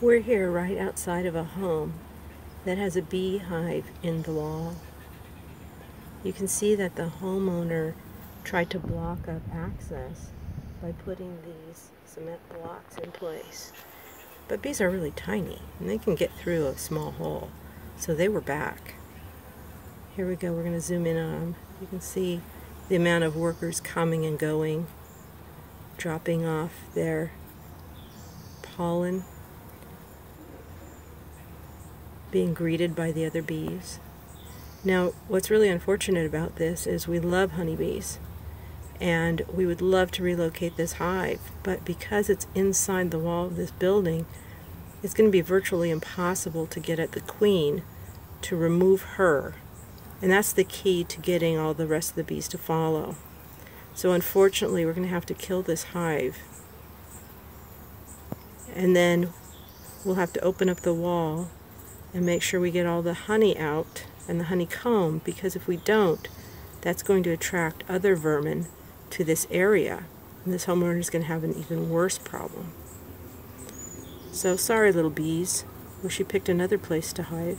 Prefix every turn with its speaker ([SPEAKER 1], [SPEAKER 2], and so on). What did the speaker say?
[SPEAKER 1] We're here right outside of a home that has a beehive in the wall. You can see that the homeowner tried to block up access by putting these cement blocks in place. But bees are really tiny and they can get through a small hole. So they were back. Here we go, we're going to zoom in on them. You can see the amount of workers coming and going, dropping off their pollen, being greeted by the other bees. Now, what's really unfortunate about this is we love honeybees and we would love to relocate this hive, but because it's inside the wall of this building, it's going to be virtually impossible to get at the queen to remove her. And that's the key to getting all the rest of the bees to follow. So unfortunately, we're going to have to kill this hive. And then we'll have to open up the wall and make sure we get all the honey out and the honeycomb because if we don't, that's going to attract other vermin to this area. And this homeowner is going to have an even worse problem. So sorry, little bees. Wish you picked another place to hive.